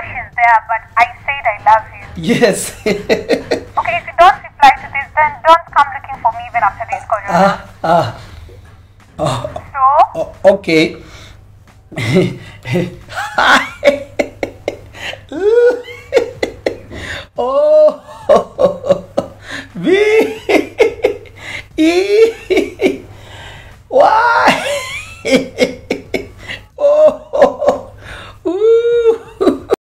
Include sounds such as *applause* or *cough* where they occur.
know she's there, but I said I love you. Yes. *laughs* okay, if you don't reply to this, then don't come looking for me even after this call. Ah, ah. Uh, uh, oh, so? Oh, okay. *laughs* oh, *laughs* Why?